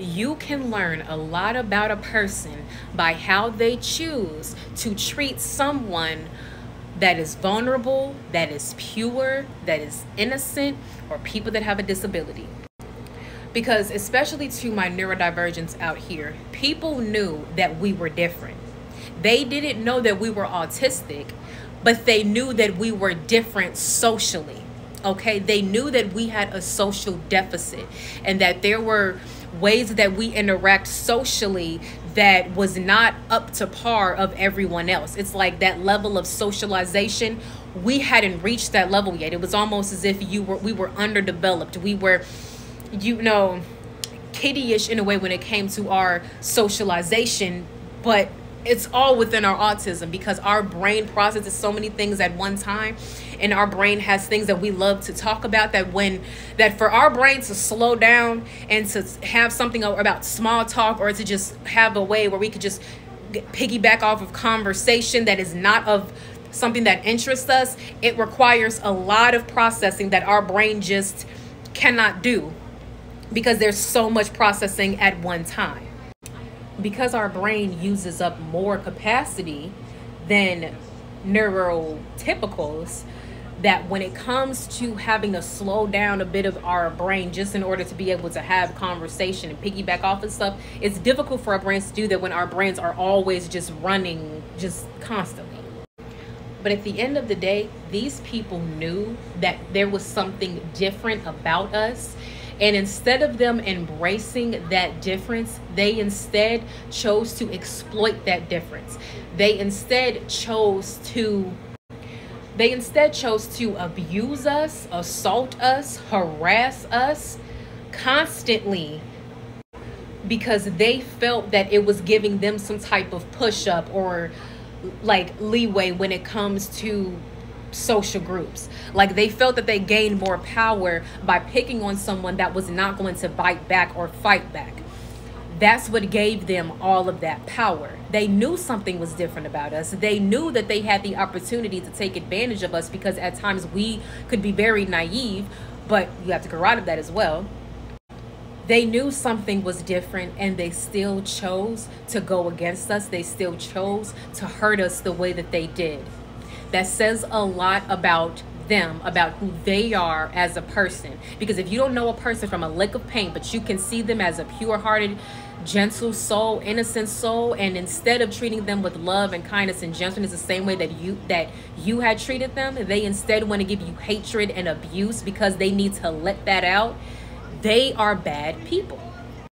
you can learn a lot about a person by how they choose to treat someone that is vulnerable, that is pure, that is innocent, or people that have a disability. Because, especially to my neurodivergents out here, people knew that we were different. They didn't know that we were autistic, but they knew that we were different socially. Okay, they knew that we had a social deficit and that there were ways that we interact socially that was not up to par of everyone else. It's like that level of socialization, we hadn't reached that level yet. It was almost as if you were we were underdeveloped. We were you know kiddyish in a way when it came to our socialization, but it's all within our autism because our brain processes so many things at one time and our brain has things that we love to talk about that when that for our brain to slow down and to have something about small talk or to just have a way where we could just piggyback off of conversation that is not of something that interests us it requires a lot of processing that our brain just cannot do because there's so much processing at one time because our brain uses up more capacity than neurotypicals that when it comes to having to slow down a bit of our brain just in order to be able to have conversation and piggyback off of stuff it's difficult for our brains to do that when our brains are always just running just constantly. But at the end of the day these people knew that there was something different about us and instead of them embracing that difference, they instead chose to exploit that difference. They instead chose to they instead chose to abuse us, assault us, harass us constantly because they felt that it was giving them some type of push up or like leeway when it comes to social groups. Like they felt that they gained more power by picking on someone that was not going to bite back or fight back. That's what gave them all of that power. They knew something was different about us. They knew that they had the opportunity to take advantage of us because at times we could be very naive, but you have to grow out of that as well. They knew something was different and they still chose to go against us. They still chose to hurt us the way that they did that says a lot about them about who they are as a person. Because if you don't know a person from a lick of paint but you can see them as a pure-hearted gentle soul innocent soul and instead of treating them with love and kindness and gentleness the same way that you that you had treated them they instead want to give you hatred and abuse because they need to let that out. They are bad people